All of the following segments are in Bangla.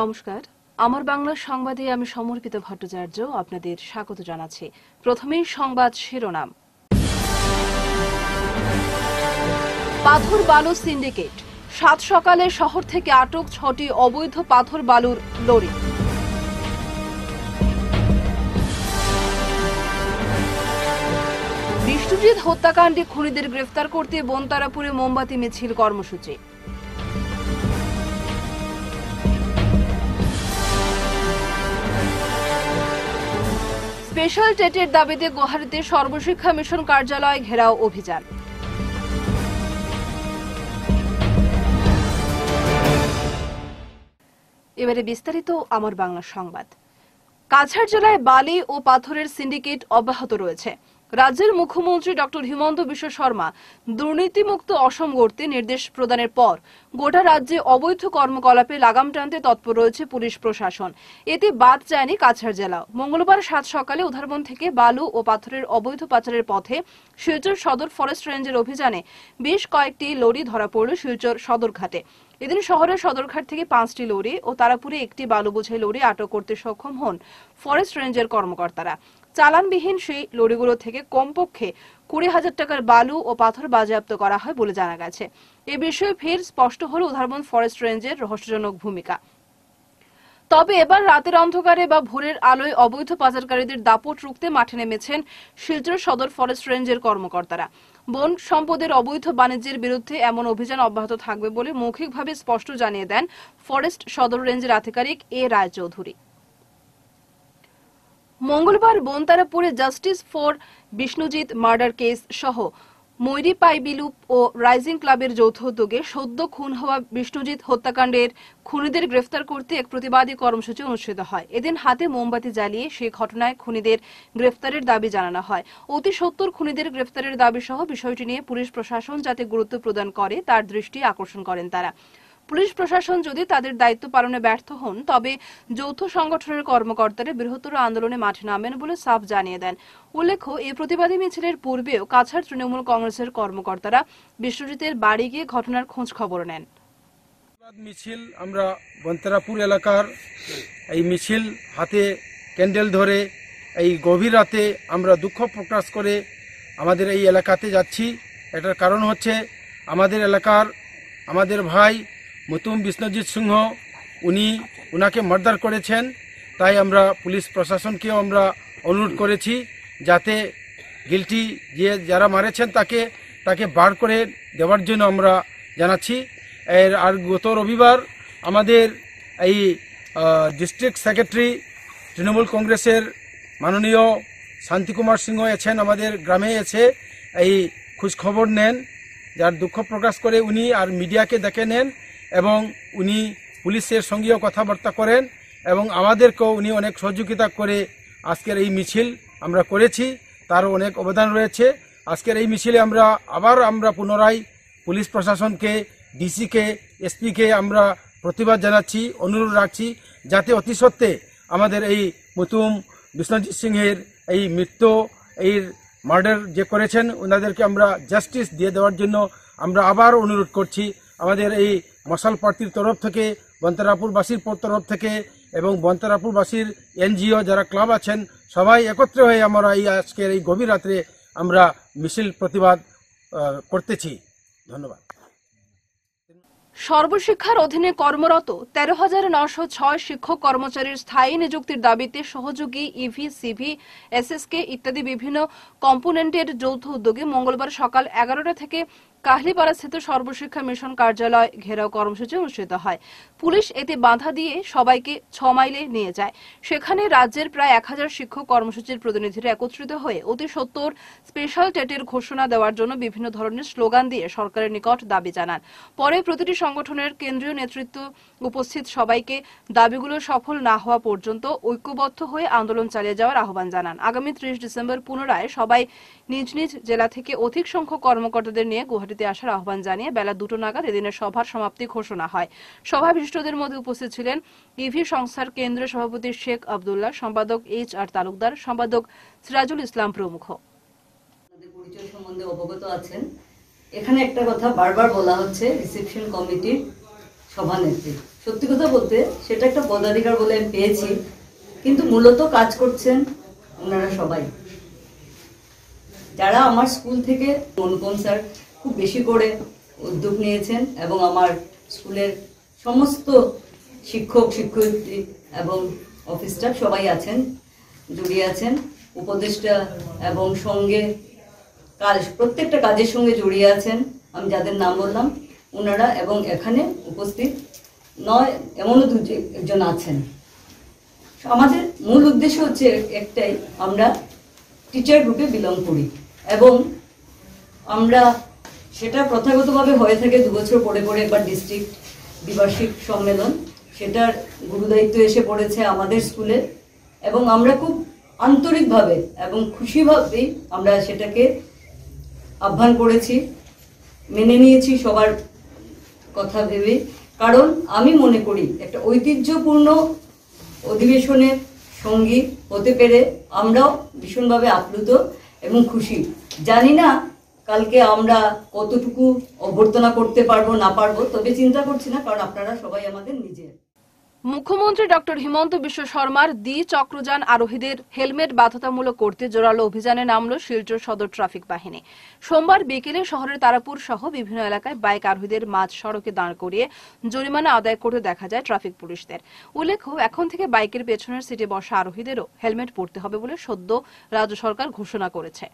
নমস্কার। আমার বাংলা সংবাদে আমি সমর্পিত ভট্টাচার্য আপনাদের স্বাগত জানাচ্ছি। প্রথমেই সংবাদ শিরোনাম। পাথর বালু সিন্ডিকেট। সাত সকালে শহর থেকে আটক ছটি অবৈধ পাথর বালুর লরি। বিষ্ণুজিৎ হত্যাকাণ্ডে খুনিদের গ্রেফতার করতে বনতারাপুরে মোমবাতি মিছিল কর্মসূচি। স্পেশাল টেটের দাবিতে গুয়াহাটিতে সর্বশিক্ষা মিশন কার্যালয় ঘেরাও অভিযান। এবারে বিস্তারিত আমার বাংলা সংবাদ। কাছাড় জেলায় বালি ও পাথরের সিন্ডিকেট অব্যাহত রয়েছে। রাজ্যের মুখ্যমন্ত্রী ডক্টর হিমন্ত বিশ্ব শর্মা দুর্নীতিমুক্ত অসম গড়তে নির্দেশ প্রদানের পর গোটা রাজ্যে অবৈধ কর্মকলাপে লাগাম টানতে তৎপর রয়েছে পুলিশ প্রশাসন। এতে বাদ যায়নি কাছাড় জেলাও। মঙ্গলবার সাত সকালে উধারবন থেকে বালু ও পাথরের অবৈধ পাচারের পথে শিলচর সদর ফরেস্ট রেঞ্জের অভিযানে বেশ কয়েকটি লরি ধরা পড়ল শিলচর সদরঘাটে এদিন শহরের সদরঘাট থেকে পাঁচটি লরি ও তারাপুরে একটি বালু বোঝাই লরি আটক করতে সক্ষম হন ফরেস্ট রেঞ্জের কর্মকর্তারা। চালানবিহীন সেই লরিগুলো থেকে কমপক্ষে কুড়ি হাজার টাকার বালু ও পাথর বাজেয়াপ্ত করা হয় বলে জানা গেছে। এ বিষয়ে ফের স্পষ্ট হল উধারবন ফরেস্ট রেঞ্জের রহস্যজনক ভূমিকা। তবে এবার রাতের অন্ধকারে বা ভোরের আলোয় অবৈধ পাচারকারীদের দাপট রুখতে মাঠে নেমেছেন শিলচর সদর ফরেস্ট রেঞ্জের কর্মকর্তারা। বন সম্পদের অবৈধ বাণিজ্যের বিরুদ্ধে এমন অভিযান অব্যাহত থাকবে বলে মৌখিকভাবে স্পষ্ট জানিয়ে দেন ফরেস্ট সদর রেঞ্জের আধিকারিক এ রায় চৌধুরী মঙ্গলবার বনতারাপুরে justice for Bishnujit murder case সহ ময়ূরী পাইবিলুপ ও রাইজিং ক্লাবের যৌথ উদ্যোগে সদ্য খুন হওয়া বিষ্ণুজিৎ হত্যাকাণ্ডের খুনিদের গ্রেফতার করতে এক প্রতিবাদী কর্মসূচি অনুষ্ঠিত হয়। এদিন হাতে মোমবাতি জ্বালিয়ে সেই ঘটনায় খুনিদের গ্রেফতারের দাবি জানানো হয়। অতি সত্তর খুনিদের গ্রেফতারের দাবি সহ বিষয়টি নিয়ে পুলিশ প্রশাসন যাতে গুরুত্ব প্রদান করে, তার দৃষ্টি আকর্ষণ করেন তারা। পুলিশ প্রশাসন যদি তাদের দায়িত্ব পালনে ব্যর্থ হন, তবে যৌথ সংগঠনের কর্মকর্তারা বৃহত্তর আন্দোলনে মাঠে নামেন বলে সাফ জানিয়ে দেন। উল্লেখ্য এই প্রতিবাদী মিছিলের পূর্বেও কাছাড় তৃণমূল কংগ্রেসের কর্মকর্তারা বিশ্বজিতের বাড়ি গিয়ে ঘটনার খোঁজ খবর নেন। মিছিল আমরা বন্তরাপুর এলাকার এই মিছিল হাতে ক্যান্ডেল ধরে এই গভীর রাতে আমরা দুঃখ প্রকাশ করে আমাদের এই এলাকাতে যাচ্ছি। এটার কারণ হচ্ছে আমাদের এলাকার আমাদের ভাই মতুম বিষ্ণুজিৎ সিংহ, উনি উনাকে মার্ডার করেছেন। তাই আমরা পুলিশ প্রশাসনকেও আমরা অনুরোধ করেছি যাতে গিলটি যে যারা মারেছেন তাকে তাকে বার করে দেওয়ার জন্য আমরা জানাচ্ছি। এর আর গত রবিবার আমাদের এই ডিস্ট্রিক্ট সেক্রেটারি তৃণমূল কংগ্রেসের মাননীয় শান্তিকুমার সিংহ এছেন আমাদের গ্রামে এসে এই খোঁজ খবর নেন। যার দুঃখ প্রকাশ করে উনি আর মিডিয়াকে দেখে নেন। এবং উনি পুলিশের সঙ্গেও কথাবার্তা করেন এবং আমাদেরকেও উনি অনেক সহযোগিতা করে আজকের এই মিছিল আমরা করেছি, তারও অনেক অবদান রয়েছে। আজকের এই মিছিলে আমরা আবার আমরা পুনরায় পুলিশ প্রশাসনকে, ডিসিকে, এসপিকে আমরা প্রতিবাদ জানাচ্ছি, অনুরোধ রাখছি যাতে অতি সত্ত্বে আমাদের এই মুতুম বিশ্বজিৎ সিংহের এই মৃত্যু, এই মার্ডার যে করেছেন, ওনাদেরকে আমরা জাস্টিস দিয়ে দেওয়ার জন্য আমরা আবার অনুরোধ করছি। আমাদের এই মশাল পার্টির তরফ থেকে, বন্তরাপুরবাসীর তরফ থেকে এবং বন্তরাপুরবাসীর এনজিও যারা ক্লাব আছেন, সবাই একত্রে হয়ে আমরা এই আজকের এই গভীর রাত্রে আমরা মিছিল প্রতিবাদ করতেছি। ধন্যবাদ। সর্বশিক্ষার অধীনে কর্মরত তেরো হাজার নশো ছয় শিক্ষক কর্মচারীর স্থায়ী নিযুক্তির দাবিতে সহযোগী ইভি, সিভি, এসএসকে ইত্যাদি বিভিন্ন কম্পোনেন্টের যৌথ উদ্যোগে মঙ্গলবার সকাল এগারোটা থেকে কাহলিপাড়া স্থিত সর্বশিক্ষা মিশন কার্যালয় ঘেরাও কর্মসূচি অনুষ্ঠিত হয়। পুলিশ এতে বাধা দিয়ে সবাইকে ছ মাইলে নিয়ে যায়। সেখানে রাজ্যের প্রায় এক হাজার শিক্ষক কর্মসূচির প্রতিনিধিরা একত্রিত হয়ে অতি সত্তর স্পেশাল টেটের ঘোষণা দেওয়ার জন্য বিভিন্ন ধরনের স্লোগান দিয়ে সরকারের নিকট দাবি জানান। পরে প্রতিটি সংগঠনের কেন্দ্রীয় নেতৃত্ব উপস্থিত সবাইকে দাবিগুলো সফল না হওয়া পর্যন্ত ঐক্যবদ্ধ হয়ে আন্দোলন চালিয়ে যাওয়ার আহ্বান জানান। আগামী ত্রিশ ডিসেম্বর পুনরায় সবাই নিজ নিজ জেলা থেকে অধিক সংখ্যক কর্মকর্তাদের নিয়ে গুয়াহাটিতে আসার আহ্বান জানিয়ে বেলা দুটো নাগাদ এদিনের সভার সমাপ্তি ঘোষণা হয়। সভা বিশিষ্টদের মধ্যে উপস্থিত ছিলেন ইভি সংস্থার কেন্দ্রীয় সভাপতি শেখ আবদুল্লাহ, সম্পাদক এইচ আর তালুকদার, সম্পাদক সিরাজুল ইসলাম প্রমুখ। সম্বন্ধে অবগত আছেন। এখানে একটা কথা বারবার বলা হচ্ছে, রিসেপশন কমিটির সভানেত্রী। সত্যি কথা বলতে, সেটা একটা পদাধিকার বলে আমি পেয়েছি, কিন্তু মূলত কাজ করছেন ওনারা সবাই। যারা আমার স্কুল থেকে অনুপম স্যার খুব বেশি করে উদ্যোগ নিয়েছেন এবং আমার স্কুলের সমস্ত শিক্ষক, শিক্ষয়িত্রী এবং অফিস স্টাফ সবাই আছেন, জড়িয়ে আছেন, উপদেষ্টা এবং সঙ্গে কাজ, প্রত্যেকটা কাজের সঙ্গে জড়িয়ে আছেন। আমি যাদের নাম বললাম ওনারা এবং এখানে উপস্থিত নয়, এমনও দু একজন আছেন। আমাদের মূল উদ্দেশ্য হচ্ছে একটাই, আমরা টিচার গ্রুপে বিলং করি এবং আমরা সেটা প্রথাগতভাবে হয়ে থাকে দু বছর পরে পরে একবার ডিস্ট্রিক্ট দ্বিবার্ষিক সম্মেলন। সেটার গুরুদায়িত্ব এসে পড়েছে আমাদের স্কুলে এবং আমরা খুব আন্তরিকভাবে এবং খুশিভাবেই আমরা সেটাকে আহ্বান করেছি, মেনে নিয়েছি সবার কথা ভেবে। কারণ আমি মনে করি একটা ঐতিহ্যপূর্ণ অধিবেশনের সঙ্গী হতে পেরে আমরাও ভীষণভাবে আপ্লুত এবং খুশি। জানি না কালকে আমরা কতটুকু অভ্যর্থনা করতে পারব, না পারব, তবে চিন্তা করছি না, কারণ আপনারা সবাই আমাদের নিজের। মুখ্যমন্ত্রী ডক্টর হিমন্ত বিশ্ব শর্মার দ্বি চক্রযান আরোহীদের হেলমেট বাধ্যতামূলক করতে জোরালো অভিযানে নামল শিলচর সদর ট্রাফিক বাহিনী। সোমবার বিকেলে শহরের তারাপুর সহ বিভিন্ন এলাকায় বাইক আরোহীদের মাঝ সড়কে দাঁড় করিয়ে জরিমানা আদায় করতে দেখা যায় ট্রাফিক পুলিশদের। উল্লেখ্য, এখন থেকে বাইকের পেছনের সিটে বসা আরোহীদেরও হেলমেট পরতে হবে বলে সদ্য রাজ্য সরকার ঘোষণা করেছে।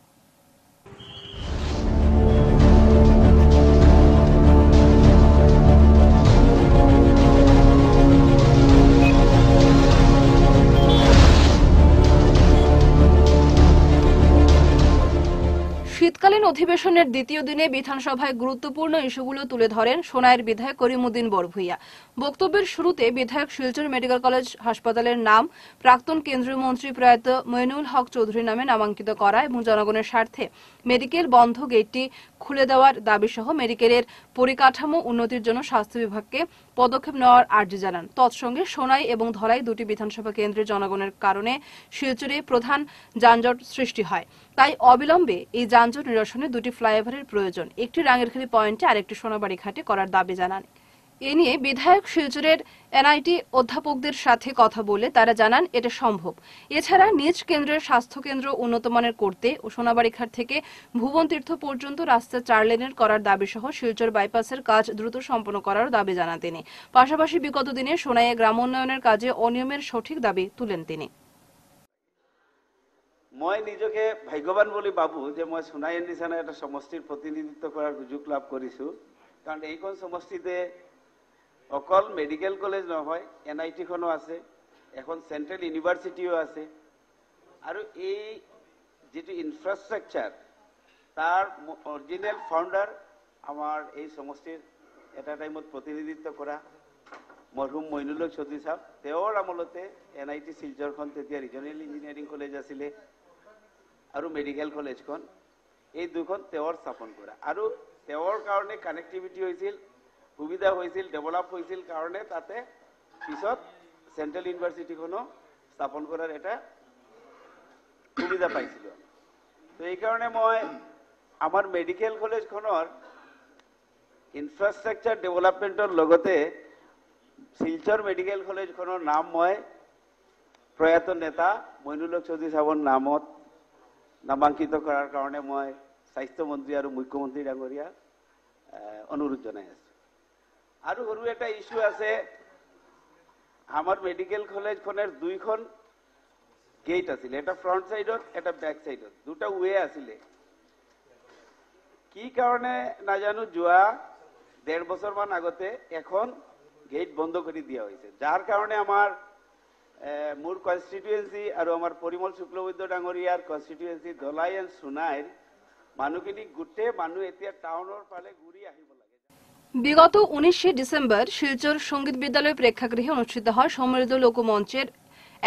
শীতকালীন অধিবেশনের দ্বিতীয় দিনে বিধানসভায় গুরুত্বপূর্ণ ইস্যুগুলো তুলে ধরেন সোনাইয়ের বিধায়ক করিমুদ্দিন বরভুইয়া। বক্তব্যের শুরুতে বিধায়ক শিলচর মেডিকেল কলেজ হাসপাতালের নাম, প্রাক্তন কেন্দ্রীয় মন্ত্রী প্রয়াত মইনুল হক চৌধুরী নামে নামাঙ্কিত করা এবং জনগণের স্বার্থে মেডিকেল বন্ধ গেটটি খুলে দেওয়ার দাবি সহ মেডিকেলের পরিকাঠামো উন্নতির জন্য স্বাস্থ্য বিভাগকে পদক্ষেপ নেওয়ার আর্জি জানান। তৎসঙ্গে সোনাই এবং ধলাই দুটি বিধানসভা কেন্দ্রের জনগণের কারণে শিলচরে প্রধান যানজট সৃষ্টি হয়। তাই অবিলম্বে এই যানজট নিরসনে দুটি ফ্লাইওভারের প্রয়োজন। একটি রাঙেরখালি পয়েন্টে আরেকটি সোনাবাড়ি ঘাটে করার দাবি জানান। এ নিয়ে বিধায়ক শিলচরের এনআইটি অধ্যাপকদের সাথে কথা বলে তারা জানান এটা সম্ভব। এছাড়া নিজ কেন্দ্রের স্বাস্থ্য কেন্দ্র উন্নতমানের করতে ও সোনাবাড়িঘাট থেকে ভুবন তীর্থ পর্যন্ত রাস্তা চার লেনের করার দাবি সহ শিলচর বাইপাসের কাজ দ্রুত সম্পন্ন করার দাবি জানান তিনি। পাশাপাশি বিগত দিনে সোনাইয়ে গ্রাম উন্নয়নের কাজে অনিয়মের সঠিক দাবি তুলেন তিনি। মই নিজকে ভাগ্যবান বুলি ভাবোঁ যে মই সোণাইৰ নিচিনা এটা সমষ্টির প্রতিনিধিত্ব করার সুযোগ লাভ কৰিছোঁ। কারণ এইখন সমষ্টিতে অকল মেডিকেল কলেজ নহয় এন আই টিখনো আছে এখন চেণ্ট্ৰেল ইউনিভাৰ্চিটিও আছে। আৰু এই যিটো ইনফ্ৰাষ্ট্ৰাকচাৰ তাৰ অৰিজিনেল ফাউণ্ডাৰ আমাৰ এই সমষ্টিৰ এটা টাইমত প্ৰতিনিধিত্ব কৰা মৰহুম মইনুলক চৌধুৰী চাহাব তেওঁৰ আমলতে এন আই টি শিলচৰখন তেতিয়া ৰিজনেল ইঞ্জিনিয়াৰিং কলেজ আছিলে আৰু মেডিকেল কলেজখন এই দুখন তেওঁৰ স্থাপন কৰা। আৰু তেওঁৰ কাৰণে কানেক্টিভিটি হৈছিল সুবিধা হৈছিল ডেভেলপ হৈছিল কাৰণে তাতে পিছত চেণ্ট্ৰেল ইউনিভাৰ্চিটিখনো স্থাপন কৰাৰ এটা সুবিধা পাইছিলোঁ। তো এইকাৰণে মই আমাৰ মেডিকেল কলেজখনৰ ইনফ্ৰাষ্ট্ৰাকচাৰ ডেভেলপমেণ্টৰ লগতে শিলচৰ মেডিকেল কলেজখনৰ নাম মই প্ৰয়াত নেতা মইনুলক চৌধুৰী চাহাবৰ নামত নামাঙ্কিত কৰাৰ কাৰণে মই স্বাস্থ্যমন্ত্ৰী আৰু মুখ্যমন্ত্ৰী ডাঙৰীয়া অনুৰোধ জনাই আছো। আৰু সৰু এটা ইছ্যু আছে। আমাৰ মেডিকেল কলেজখনৰ দুইখন গেট আছিলে। এটা ফ্ৰণ্ট চাইডত এটা বেক চাইডত দুটা ৱে আছিলে। কি কাৰণে নাজানো যোৱা ডেৰ বছৰমান আগতে এখন গেট বন্ধ কৰি দিয়া হৈছে? যাৰ কাৰণে আমাৰ মোৰ কনষ্টিটুৱেঞ্চি আৰু আমাৰ পৰিমল শুক্লবৈদ্য ডাঙৰীয়াৰ কনষ্টিটুৱেঞ্চি ধলাই এণ্ড সোণাইৰ, মানুহখিনি গোটেই মানুহ এতিয়া টাউনৰ ফালে ঘূৰি আহিব লাগে। বিগত উনিশে ডিসেম্বর শিলচর সংগীত বিদ্যালয় প্রেক্ষাগৃহে অনুষ্ঠিত হয় সম্মিলিত লোকমঞ্চের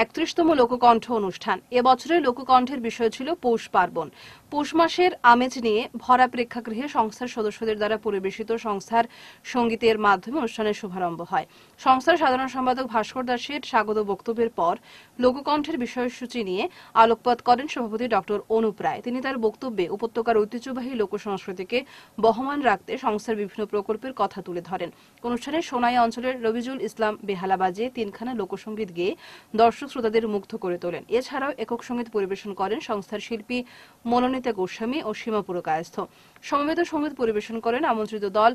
একত্রিশতম লোককণ্ঠ অনুষ্ঠান। এবছরের লোককণ্ঠের বিষয় ছিল পৌষ পার্বণ। পৌষ মাসের আমেজ নিয়ে ভরা প্রেক্ষাগৃহে সংস্থার সদস্যদের দ্বারা পরিবেশিত সংস্থার সঙ্গীতের মাধ্যমে অনুষ্ঠানের শুভারম্ভ হয়। সংস্থার সাধারণ সম্পাদক ভাস্কর দাসের স্বাগত বক্তব্যের পর লোককণ্ঠের বিষয়সূচি নিয়ে আলোকপাত করেন সভাপতি ডক্টর অনুপ রায়। তিনি তার বক্তব্যে উপত্যকার ঐতিহ্যবাহী লোকসংস্কৃতিকে বহমান রাখতে সংস্থার বিভিন্ন প্রকল্পের কথা তুলে ধরেন। অনুষ্ঠানে সোনাই অঞ্চলের রবিজুল ইসলাম বেহালা বাজিয়ে তিনখানা লোকসঙ্গীত গেয়ে দর্শক শ্রোতাদের মুগ্ধ করে তোলেন। এছাড়াও একক সংগীত পরিবেশন করেন সংস্থার শিল্পী মনোনীতা গোস্বামী ও সীমা পুরকায়স্থ। সমবেত সংগীত পরিবেশন করেন আমন্ত্রিত দল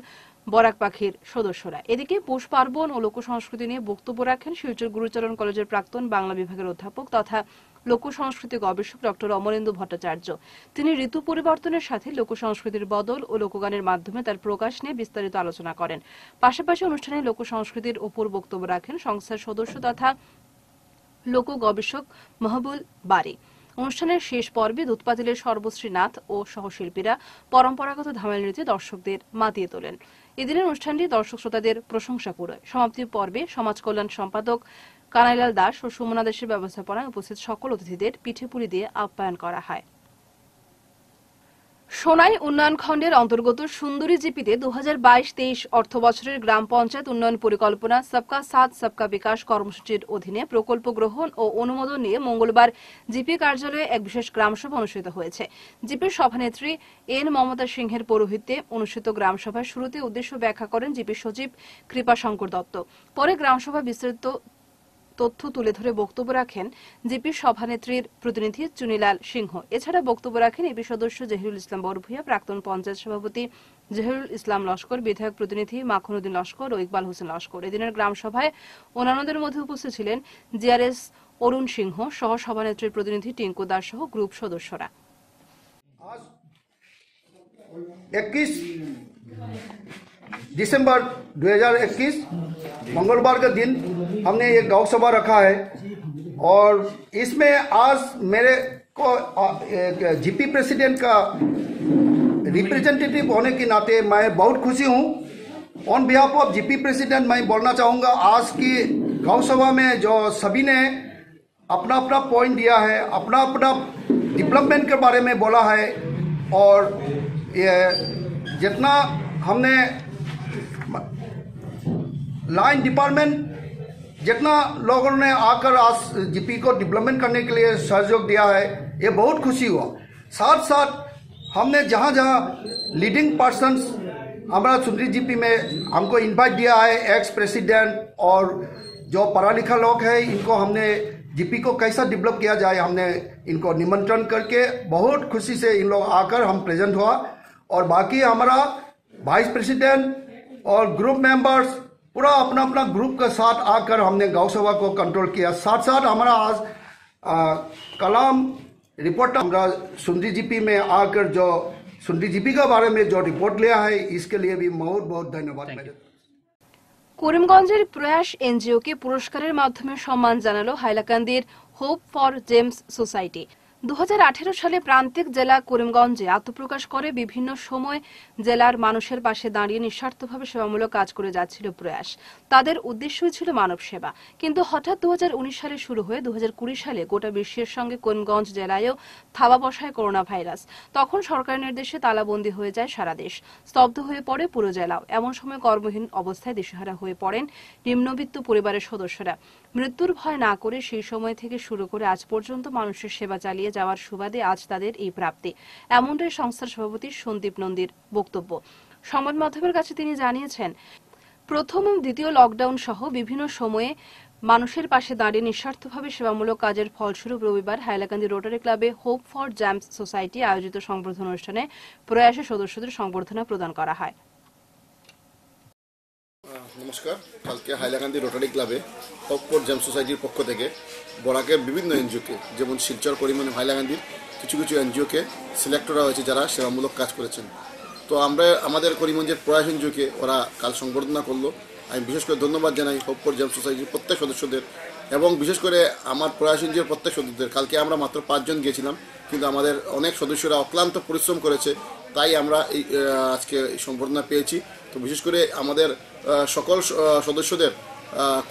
বরাক পাখির সদস্যরা। এদিকে পৌষ পার্বণ ও লোকসংস্কৃতি নিয়ে বক্তব্য রাখেন শিলচর গুরুচরণ কলেজের প্রাক্তন বাংলা বিভাগের অধ্যাপক তথা লোক সংস্কৃতি গবেষক ডক্টর অমরেন্দু ভট্টাচার্য। তিনি ঋতু পরিবর্তনের সাথে লোক সংস্কৃতির বদল ও লোকগানের মাধ্যমে তার প্রকাশ নিয়ে বিস্তারিত আলোচনা করেন। পাশাপাশি অনুষ্ঠানে লোক সংস্কৃতির ওপর বক্তব্য রাখেন সংস্থার সদস্য তথা লোক গবেষক মহবুল বারি। অনুষ্ঠানের শেষ পর্বে দুধপাতিলের সর্বশ্রী নাথ ও সহশিল্পীরা পরম্পরাগত ধামাল নৃত্যে দর্শকদের মাতিয়ে তোলেন। এদিনের অনুষ্ঠানটি দর্শক শ্রোতাদের প্রশংসা করে সমাপ্তি পর্বে সমাজ কল্যাণ সম্পাদক কানাইলাল দাস ও সুমনা দাসের ব্যবস্থাপনায় উপস্থিত সকল অতিথিদের পিঠে পুলি দিয়ে আপ্যায়ন করা হয়। সোনাই উন্নয়ন খণ্ডের অন্তর্গত সুন্দরী জিপিতে দু হাজার বাইশ তেইশ অর্থ বছরের গ্রাম পঞ্চায়েত উন্নয়ন পরিকল্পনা সবকা সাথ, সবকা বিকাশ কর্মসূচির অধীনে প্রকল্প গ্রহণ ও অনুমোদন নিয়ে মঙ্গলবার জিপি কার্যালয়ে এক বিশেষ গ্রামসভা অনুষ্ঠিত হয়েছে। জিপির সভানেত্রী এন মমতা সিংহের পৌরোহিত্যে অনুষ্ঠিত গ্রামসভার শুরুতে উদ্দেশ্য ব্যাখ্যা করেন জিপি সচিব কৃপাশঙ্কর দত্ত। পরে গ্রামসভা বিস্তারিত তথ্য তুলে ধরে বক্তব্য রাখেন জিপি সভানেত্রীর প্রতিনিধি চুনিলাল সিংহ। এছাড়া বক্তব্য রাখেন এপি সদস্য জহিরুল ইসলাম বড়ভূয়া প্রাক্তন পঞ্চায়েত সভাপতি জহিরুল ইসলাম লস্কর, বিধায়ক প্রতিনিধি মাখনুদ্দিন লস্কর ও ইকবাল হোসেন লস্কর। এদিনের গ্রাম সভায় অন্যান্যদের মধ্যে উপস্থিত ছিলেন জিআরএস অরুণ সিংহ, সহ সভানেত্রীর প্রতিনিধি টিঙ্কু দাস সহ গ্রুপ সদস্যরা। दिसंबर 2021 मंगलवार का दिन हमने ये गाँव सभा रखा है और इसमें आज मेरे को जीपी प्रेसिडेंट का रिप्रेजेंटेटिव होने के नाते मैं बहुत खुशी हूँ। On behalf of GP president मैं बोलना चाहूँगा, आज की गाँव सभा में जो सभी ने अपना अपना पॉइंट दिया है अपना अपना डेवलपमेंट के बारे में बोला है और ये जितना हमने लाइन डिपार्टमेंट जितना लोगों ने आकर आज जीपी को डेवलपमेंट करने के लिए सहयोग दिया है, ये बहुत खुशी हुआ। साथ साथ हमने जहाँ जहाँ लीडिंग पर्सन्स हमारा सुंदरी जीपी में हमको इनवाइट दिया है एक्स प्रेसिडेंट और जो पढ़ा लिखा लोग हैं, इनको हमने जीपी को कैसा डेवलप किया जाए, हमने इनको निमंत्रण करके बहुत खुशी से इन लोग आकर हम प्रेजेंट हुआ। और बाकी हमारा वाइस प्रेसिडेंट और ग्रुप मेंबर्स पूरा अपना अपना ग्रुप के साथ आकर हमने गौ सभा को कंट्रोल किया साथ साथ हमारा आज आ, कलाम रिपोर्ट हमारा सुंदरी जीपी में आकर जो सुंदरी जीपी के बारे में जो रिपोर्ट लिया है इसके लिए भी बहुत बहुत धन्यवाद मेरे করিমগঞ্জের প্রয়াস এনজিওকে পুরস্কারের মাধ্যমে সম্মান জানালো হাইলাকান্দির হোপ ফর জেমস সোসাইটি দু হাজার আঠেরো সালে প্রান্তিক জেলা করিমগঞ্জে আত্মপ্রকাশ করে বিভিন্ন সময় জেলার মানুষের পাশে দাঁড়িয়ে নিঃস্বার্থভাবে সেবামূলক কাজ করে যাচ্ছিল প্রয়াস। তাদের উদ্দেশ্যই ছিল মানব সেবা। কিন্তু হঠাৎ দু হাজার উনিশ সালে শুরু হয়ে দু হাজার কুড়ি সালে গোটা বিশ্বের সঙ্গে করিমগঞ্জ জেলায়ও থাবা বসায় করোনা ভাইরাস তখন সরকারের নির্দেশে তালাবন্দি হয়ে যায় সারা দেশ। স্তব্ধ হয়ে পড়ে পুরো জেলাও। এমন সময় কর্মহীন অবস্থায় দিশেহারা হয়ে পড়েন নিম্নবিত্ত পরিবারের সদস্যরা। মৃত্যুর ভয় না করে সেই সময় থেকে শুরু করে আজ পর্যন্ত মানুষের সেবা চালিয়ে যাওয়ার সুবাদে আজ তাদের এই প্রাপ্তি। এমনটাই সংস্থার সভাপতি সন্দীপ নন্দীর বক্তব্য। সংবাদ মাধ্যমের কাছে তিনি জানিয়েছেন, প্রথম এবং দ্বিতীয় লকডাউন সহ বিভিন্ন সময়ে মানুষের পাশে দাঁড়িয়ে নিঃস্বার্থভাবে সেবামূলক কাজের ফলস্বরূপ রবিবার হাইলাকান্দি রোটারি ক্লাবে হোপ ফর জ্যাম্পস সোসাইটি আয়োজিত সংবর্ধনা অনুষ্ঠানে প্রয়াসে সদস্যদের সংবর্ধনা প্রদান করা হয়। নমস্কার। কালকে হাইলাকান্দি রোটারি ক্লাবে হকপোর জ্যাম সোসাইটির পক্ষ থেকে বরাকের বিভিন্ন এনজিওকে, যেমন শিলচর পরিমাণে হাইলাকান্দির কিছু কিছু এনজিওকে সিলেক্ট করা হয়েছে যারা সেবামূলক কাজ করেছেন। তো আমরা আমাদের করিমগঞ্জের প্রয়াস এনজিওকে ওরা কাল সংবর্ধনা করল। আমি বিশেষ করে ধন্যবাদ জানাই হকপোর জ্যাম সোসাইটির প্রত্যেক সদস্যদের এবং বিশেষ করে আমার প্রয়াস এনজিওর প্রত্যেক সদস্যদের। কালকে আমরা মাত্র পাঁচজন গিয়েছিলাম, কিন্তু আমাদের অনেক সদস্যরা অক্লান্ত পরিশ্রম করেছে, তাই আমরা এই আজকে এই সংবর্ধনা পেয়েছি। তো বিশেষ করে আমাদের সকল সদস্যদের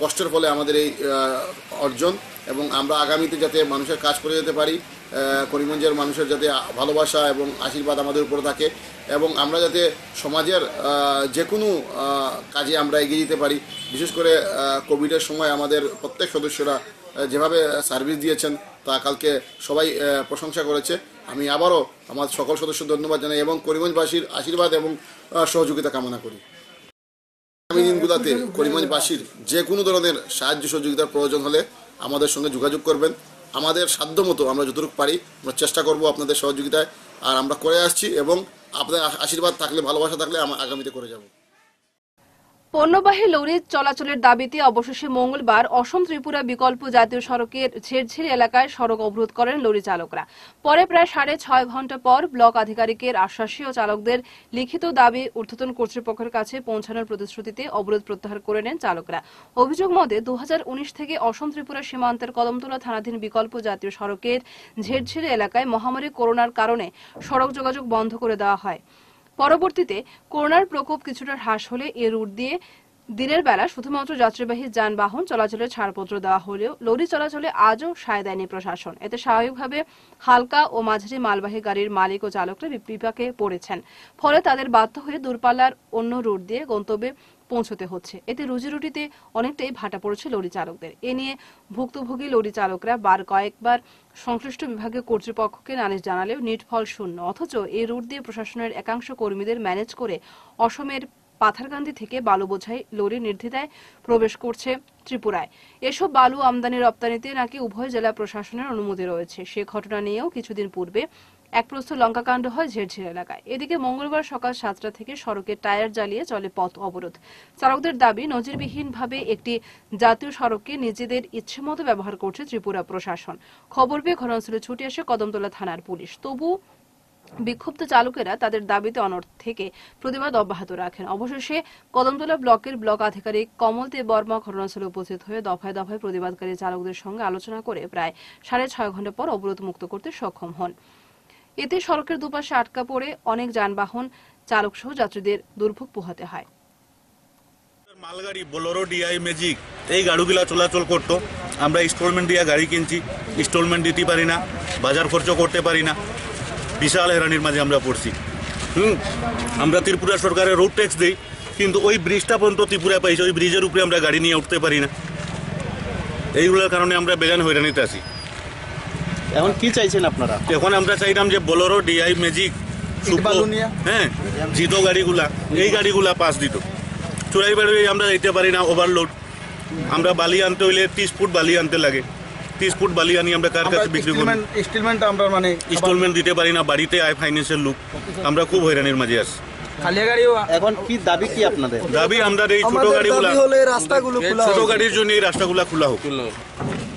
কষ্টের ফলে আমাদের এই অর্জন এবং আমরা আগামীতে যাতে মানুষের কাজ করে যেতে পারি করিমগঞ্জের মানুষের যাতে ভালোবাসা এবং আশীর্বাদ আমাদের উপরে থাকে এবং আমরা যাতে সমাজের যে কোনো কাজে আমরা এগিয়ে যেতে পারি। বিশেষ করে কোভিডের সময় আমাদের প্রত্যেক সদস্যরা যেভাবে সার্ভিস দিয়েছেন, তা কালকে সবাই প্রশংসা করেছে। আমি আবারও আমার সকল সদস্য ধন্যবাদ জানাই এবং করিমগঞ্জবাসীর আশীর্বাদ এবং সহযোগিতা কামনা করি। আগামী দিনগুলোতে করিমগঞ্জবাসীর যে কোনো ধরনের সাহায্য সহযোগিতার প্রয়োজন হলে আমাদের সঙ্গে যোগাযোগ করবেন। আমাদের সাধ্য মতো আমরা যতটুকু পারি আমরা চেষ্টা করব আপনাদের সহযোগিতায়। আর আমরা করে আসছি এবং আপনাদের আশীর্বাদ থাকলে ভালোবাসা থাকলে আমরা আগামীতে করে যাব। পণ্যবাহী লরি চলাচলের দাবিতে অবশেষে মঙ্গলবার অসম ত্রিপুরা বিকল্প জাতীয় সড়কের ঝেরঝের এলাকায় সড়ক অবরোধ করেন লরি চালকরা। পরে প্রায় সাড়ে ছয় ঘণ্টা পর ব্লক আধিকারিকের আশ্বাসী ও চালকদের লিখিত দাবি ঊর্ধ্বতন কর্তৃপক্ষের কাছে পৌঁছানোর প্রতিশ্রুতিতে অবরোধ প্রত্যাহার করে নেন চালকরা। অভিযোগ মতে দু হাজার উনিশ থেকে অসম ত্রিপুরা সীমান্তের কদমতলা থানাধীন বিকল্প জাতীয় সড়কের ঝেরঝের এলাকায় মহামারী করোনার কারণে সড়ক যোগাযোগ বন্ধ করে দেওয়া হয়। পরবর্তীতে করোনার প্রকোপ কিছুটা হ্রাস হলে এ রুট দিয়ে দিনের বেলা শুধুমাত্র যাত্রীবাহী যানবাহন চলাচলের ছাড়পত্র দেওয়া হলেও লরি চলাচলে আজও সায় দেয়নি প্রশাসন। এতে স্বাভাবিকভাবে হালকা ও মাঝারি মালবাহী গাড়ির মালিক ও চালকরা বিপাকে পড়েছেন। ফলে তাদের বাধ্য হয়ে দূরপাল্লার অন্য রুট দিয়ে গন্তব্যে পৌঁছতে হচ্ছে। এতে রুজিরুটিতে অনেকটাই ভাটা পড়েছে লরি চালকদের। এ নিয়ে ভুক্তভোগী লরি চালকরা বার কয়েকবার সংশ্লিষ্ট বিভাগীয় কর্তৃপক্ষকে নালিশ জানালেও নিট ফল শূন্য। অথচ এই রুট দিয়ে প্রশাসনের একাংশ কর্মীদের ম্যানেজ করে অসমের পাথারকান্দি থেকে বালু বোঝাই লরি নির্দ্বিধায় প্রবেশ করছে ত্রিপুরায়। এসব বালু আমদানি রপ্তানিতে নাকি উভয় জেলা প্রশাসনের অনুমতি রয়েছে। সে ঘটনা নিয়েও কিছুদিন পূর্বে এক প্রস্থ লঙ্কাকাণ্ড হয় ঝেরঝের এলাকায়। এদিকে মঙ্গলবার সকাল সাতটা থেকে সড়কে টায়ার জ্বালিয়ে চলে পথ অবরোধ। চালকদের দাবি, নজিরবিহীনভাবে একটি জাতীয় সড়ককে নিজেদের ইচ্ছেমতো ব্যবহার করছে ত্রিপুরা প্রশাসন। খবর পেয়ে ঘটনাস্থলে ছুটে আসে কদমতলা থানার পুলিশ। তবু বিক্ষুব্ধ চালকেরা তাদের দাবিতে অনড় থেকে প্রতিবাদ অব্যাহত রাখেন। অবশেষে কদমতলা ব্লকের ব্লক আধিকারিক কমল দেব বর্মা ঘটনাস্থলে উপস্থিত হয়ে দফায় দফায় প্রতিবাদকারী চালকদের সঙ্গে আলোচনা করে প্রায় সাড়ে ছয় ঘণ্টা পর অবরোধ মুক্ত করতে সক্ষম হন। এতে সড়কের দুপাশে আটকা পড়ে অনেক যানবাহন চালক সহ যাত্রীদের দুর্ভোগ পোহাতে হয়। মালগাড়ি, বোলেরো, ডিআই, ম্যাজিক, এই গাড়িগুলা চলাচল করতো। আমরা ইনস্টলমেন্ট দিয়ে গাড়ি কিনছি। ইনস্টলমেন্ট দিতে পারি না, বাজার খরচ করতে পারি না। বিশাল হেরানির মাঝে আমরা পড়ছি। হুম, আমরা ত্রিপুরা সরকারের রোড ট্যাক্স দিই, কিন্তু ওই ব্রিজটা পর্যন্ত ত্রিপুরা পাইছে, ওই ব্রিজের উপরে আমরা গাড়ি নিয়ে উঠতে পারি না। এইগুলোর কারণে আমরা বেগান হয়রানিতে আছি। এখন কি চাইছেন আপনারা? এখন আমরা চাইলাম যে বোলেরো ডিআই ম্যাজিক হ্যাঁ জিতো গাড়িগুলা এই গাড়িগুলা পাস দিত। চোরাই বাড়ি আমরা যেতে পারি না ওভারলোড আমরা বালি আনতে হইলে তিরিশ ফুট বালি আনতে লাগে। তিরিশ ফুট বালি আনি আমরা কার কাছে বিক্রি করি ইনস্টলমেন্ট আমরা মানে ইনস্টলমেন্ট দিতে পারি না বাড়িতে আয় ফাইন্যান্সের লোক। আমরা খুব হয়রানির মাঝে আছি। খালি গাড়িও এখন কি দাবি কি আপনাদের? দাবি আমরা এই ছোট গাড়িগুলা হলে রাস্তাগুলো খোলা ছোট গাড়ির জন্য এই রাস্তাগুলা খোলা হোক।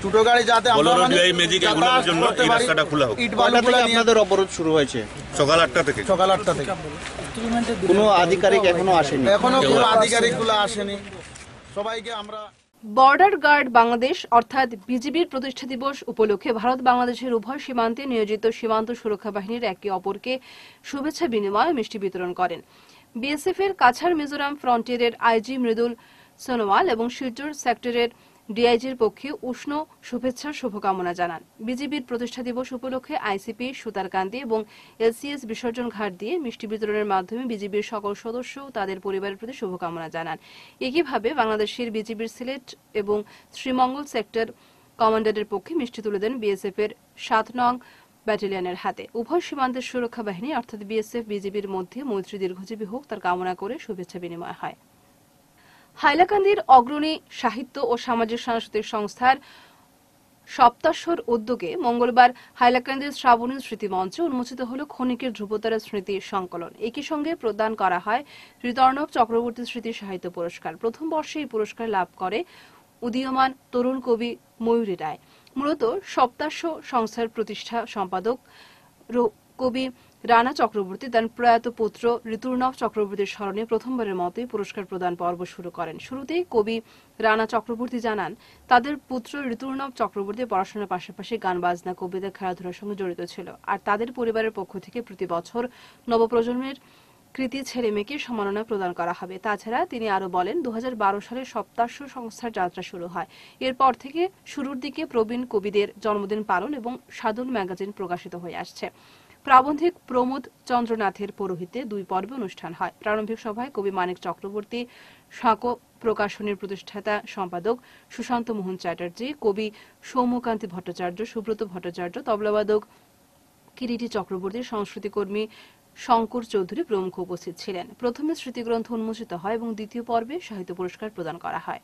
ছোট গাড়ি যাতে আমরা মানে করতে পারি। ইট নিয়ে আপনাদের অবরোধ শুরু হয়েছে? সকাল আটটা থেকে। সকাল আটটা থেকে। কোনো আধিকারিক এখনও আসেনি? এখনও কোনো আধিকারিকগুলো আসেনি। সবাইকে আমরা বর্ডার গার্ড বাংলাদেশ অর্থাৎ বিজিবির প্রতিষ্ঠা দিবস উপলক্ষে ভারত বাংলাদেশের উভয় সীমান্তে নিয়োজিত সীমান্ত সুরক্ষা বাহিনীর একে অপরকে শুভেচ্ছা বিনিময় ও মিষ্টি বিতরণ করেন। বিএসএফ এর কাছাড় মিজোরাম ফ্রন্টিয়ারের আইজি মৃদুল সোনোয়াল এবং শিলচর সেক্টরের ডিআইজির পক্ষে উষ্ণ শুভেচ্ছার শুভকামনা জানান। বিজিবির প্রতিষ্ঠা দিবস উপলক্ষে আইসিপি, সুতারকান্দি এবং এলসিএস বিসর্জন ঘাট দিয়ে মিষ্টি বিতরণের মাধ্যমে বিজিবির সকল সদস্য তাদের পরিবারের প্রতি শুভকামনা জানান। একইভাবে বাংলাদেশের বিজিবির সিলেট এবং শ্রীমঙ্গল সেক্টর কমান্ডারের পক্ষে মিষ্টি তুলে দেন বিএসএফ এর সাত নং ব্যাটালিয়নের হাতে। উভয় সীমান্তের সুরক্ষা বাহিনী, অর্থাৎ বিএসএফ, বিজিবির মধ্যে মৈত্রী দীর্ঘজীবী হোক, তার কামনা করে শুভেচ্ছা বিনিময় হয়। হাইলাকান্দির অগ্রণী সাহিত্য ও সামাজিক সাংস্কৃতিক সংস্থার সপ্তাশ্বর উদ্যোগে মঙ্গলবার হাইলাকান্দির শ্রাবণী স্মৃতি মঞ্চে উন্মোচিত হল ক্ষণিকের ধ্রুবতারা স্মৃতি সংকলন। একই সঙ্গে প্রদান করা হয় ঋতর্ণব চক্রবর্তী স্মৃতি সাহিত্য পুরস্কার। প্রথম বর্ষে এই পুরস্কার লাভ করে উদীয়মান তরুণ কবি ময়ূরী রায়। মূলত সপ্তাশ্ব সংস্থার প্রতিষ্ঠা সম্পাদক কবি রানা চক্রবর্তী, তার প্রয়াত পুত্র ঋতুর্ণব চক্রবর্তীর স্মরণে প্রথমবারের মতো পুরস্কার প্রদান পর্ব শুরু করেন। শুরুতেই কবি রানা চক্রবর্তী জানান, তাদের পুত্র ঋতুর্ণব চক্রবর্তী পড়াশোনার পাশাপাশি গান, বাজনা, কবিতা, খেলাধুলার সঙ্গে জড়িত ছিল। আর তাদের পরিবারের পক্ষ থেকে প্রতি বছর নবপ্রজন্মের কৃতি ছেলে মেয়েকে সম্মাননা প্রদান করা হবে। তাছাড়া তিনি আরও বলেন দু হাজার বারো সালে সপ্তাশ্য সংস্থার যাত্রা শুরু হয়। এরপর থেকে শুরুর দিকে প্রবীণ কবিদের জন্মদিন পালন এবং সাধন ম্যাগাজিন প্রকাশিত হয়ে আসছে। প্রাবন্ধিক প্রমোদ চন্দ্রনাথের পৌরোহিত্যে দুই পর্বে অনুষ্ঠান হয়। প্রারম্ভিক সভায় কবি মানিক চক্রবর্তী, সাঁকো প্রকাশনীর প্রতিষ্ঠাতা সম্পাদক সুশান্ত মোহন চ্যাটার্জি, কবি সৌম্যকান্তি ভট্টাচার্য, সুব্রত ভট্টাচার্য, তবলাবাদক কিরিটি চক্রবর্তী সংস্কৃতিকর্মী শঙ্কর চৌধুরী প্রমুখ উপস্থিত ছিলেন। প্রথমে স্মৃতিগ্রন্থ উন্মোচিত হয় এবং দ্বিতীয় পর্বে সাহিত্য পুরস্কার প্রদান করা হয়।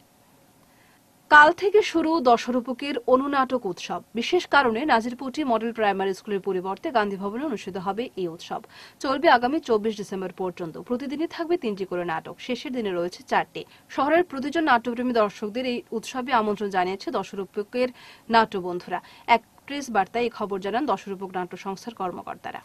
কাল থেকে শুরু দশরূপকের অনুনাটক উৎসব। বিশেষ কারণে নাজিরপুটি মডেল প্রাইমারি স্কুলের পরিবর্তে গান্ধী ভবনে অনুষ্ঠিত হবে এই উৎসব। চলবে আগামী চব্বিশ ডিসেম্বর পর্যন্ত। প্রতিদিনই থাকবে তিনটি করে নাটক। শেষের দিনে রয়েছে চারটি। শহরের প্রতিজন নাট্যপ্রেমী দর্শকদের এই উৎসবে আমন্ত্রণ জানিয়েছে দশরূপকের নাট্য বন্ধুরা এক প্রেস বার্তায় এই খবর জানান দশরূপক নাট্য সংস্থার কর্মকর্তারা।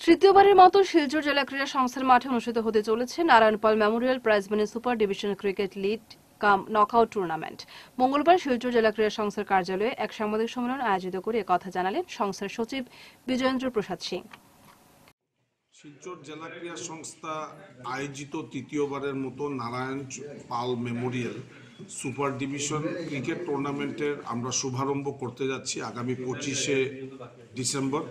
তৃতীয়বারের মতো শিলচর জেলা ক্রীড়া সংস্থার মাঠে অনুষ্ঠিত হতে চলেছে Narayanpal memorial prize money super division cricket league cum knockout tournament মঙ্গলবার শিলচর জেলা ক্রীড়া সংস্থার কার্যালয়ে এক সাংবাদিক সম্মেলন আয়োজিত করে কথা জানালেন সংস্থার সচিব বিজয়েন্দ্র প্রসাদ সিং। শিলচর জেলা ক্রীড়া সংস্থা আয়োজিত তৃতীয়বারের মতো Narayan Pal memorial super division cricket টুর্নামেন্টের আমরা শুভারম্ভ করতে যাচ্ছি আগামী পঁচিশে ডিসেম্বর।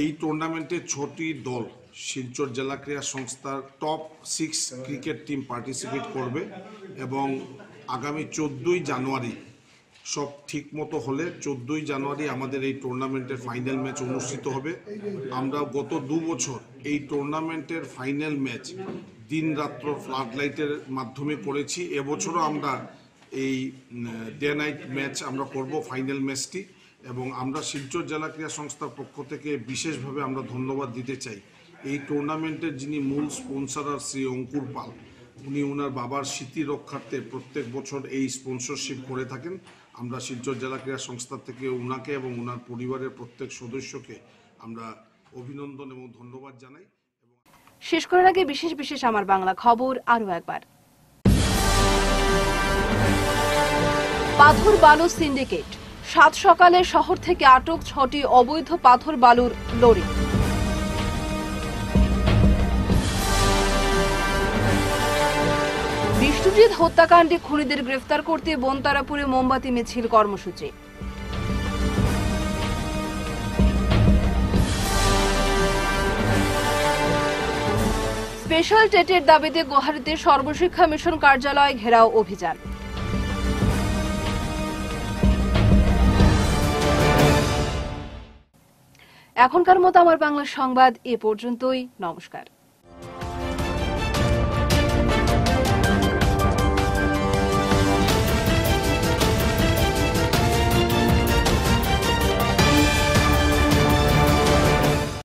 এই টুর্নামেন্টে ছটি দল শিলচর জেলা ক্রীড়া সংস্থার top six cricket team participate করবে এবং আগামী চোদ্দোই জানুয়ারি, সব ঠিক মতো হলে চোদ্দোই জানুয়ারি আমাদের এই টুর্নামেন্টের ফাইনাল ম্যাচ অনুষ্ঠিত হবে। আমরা গত দু বছর এই টুর্নামেন্টের ফাইনাল ম্যাচ দিন রাত্র ফ্লাড লাইটের মাধ্যমে করেছি। এবছরও আমরা এই ডে নাইট ম্যাচ আমরা করব ফাইনাল ম্যাচটি এবং আমরা শিলচর জেলা ক্রীড়া সংস্থার পক্ষ থেকে বিশেষভাবে আমরা ধন্যবাদ দিতে চাই। এই টুর্নামেন্টের যিনি মূল স্পন্সরার শ্রী অঙ্কুর পাল, উনি ওনার বাবার স্মৃতি রক্ষার্থে প্রত্যেক বছর এই স্পন্সরশিপ করে থাকেন। আমরা শিলচর জেলা ক্রীড়া সংস্থা থেকে ওনাকে এবং ওনার পরিবারের প্রত্যেক সদস্যকে আমরা অভিনন্দন এবং ধন্যবাদ জানাই। শেষ করার আগে বিশেষ বিশেষ আমার বাংলা খবর আরও একবার। পাথর বালু সিন্ডিকেট সাত সকালে শহর থেকে আটক ছটি অবৈধ পাথর বালুর লরি। বিষ্ণুজিৎ হত্যাকাণ্ডে খুনিদের গ্রেফতার করতে বনতারাপুরে মোমবাতি, মিছিল, কর্মসূচি। স্পেশাল টেটের দাবিতে গুয়াহাটিতে সর্বশিক্ষা মিশন কার্যালয় ঘেরাও অভিযান। এখনকার মতো আমার বাংলা সংবাদ এ পর্যন্তই। নমস্কার।